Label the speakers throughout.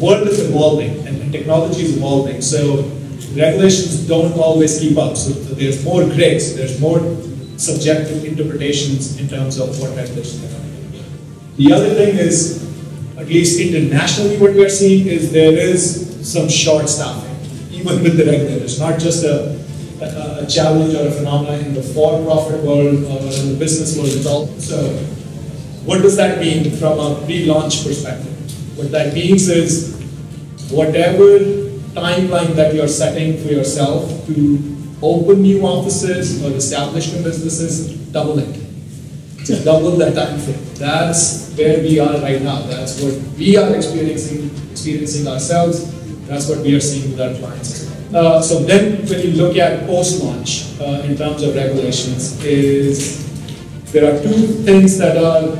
Speaker 1: world is evolving and, technology is evolving. So regulations don't always keep up. So there's more grace, there's more subjective interpretations in terms of what regulations are to The other thing is, at least internationally, what we are seeing is there is some short staffing, even with the regulators, not just a, a, a challenge or a phenomenon in the for-profit world or in the business world at all. So, what does that mean from a pre-launch perspective? What that means is, whatever timeline that you're setting for yourself to open new offices or establish new businesses, double it. To double that time frame. That's where we are right now. That's what we are experiencing, experiencing ourselves. That's what we are seeing with our clients. Uh, so then when you look at post-launch uh, in terms of regulations is there are two things that are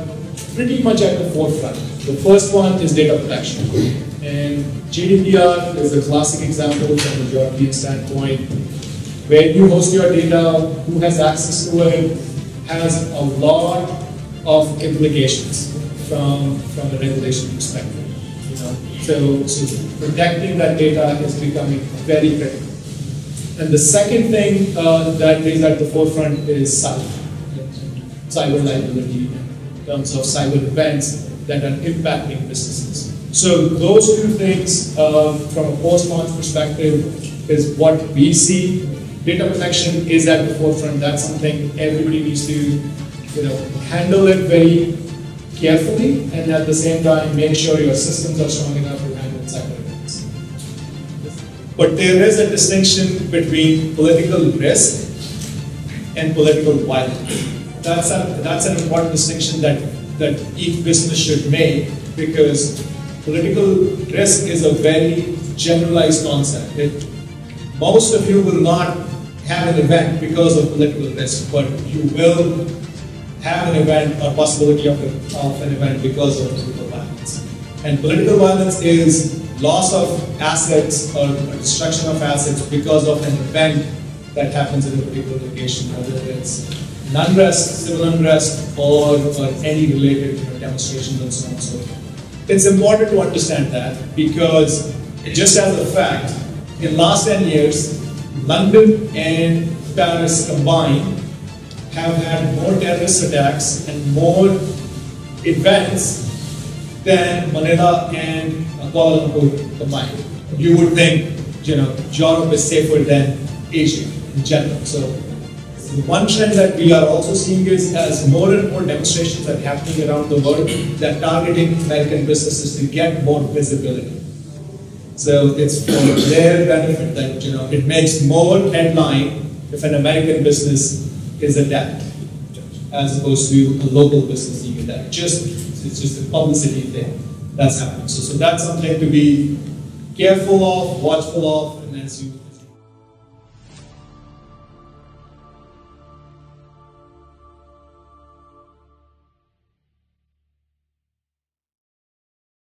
Speaker 1: pretty much at the forefront. The first one is data protection. And GDPR is a classic example from a European standpoint where you host your data, who has access to it, has a lot of implications from, from a regulation perspective. You know? so, so protecting that data is becoming very critical. And the second thing uh, that is at the forefront is cyber, cyber liability in terms of cyber events that are impacting businesses. So those two things uh, from a post-launch perspective is what we see data protection is at the forefront. That's something everybody needs to, you know, handle it very carefully and at the same time make sure your systems are strong enough to handle cyber events. But there is a distinction between political risk and political violence. That's, a, that's an important distinction that, that each business should make because political risk is a very generalized concept. It, most of you will not have an event because of political risk, but you will have an event or possibility of, a, of an event because of political violence. And political violence is loss of assets or destruction of assets because of an event that happens in a particular location, whether it's unrest, civil unrest, or, or any related demonstrations and so on and so forth. It's important to understand that because just as a fact, in the last 10 years, London and Paris combined have had more terrorist attacks and more events than Manila and Kuala Lumpur combined. You would think, you know, Europe is safer than Asia in general. So one trend that we are also seeing is as more and more demonstrations are happening around the world, that targeting American businesses to get more visibility. So it's for their benefit that you know it makes more headline if an American business is attacked as opposed to a local business being attacked. Just it's just a publicity thing that's happening. So so that's something to be careful of, watchful of, and as you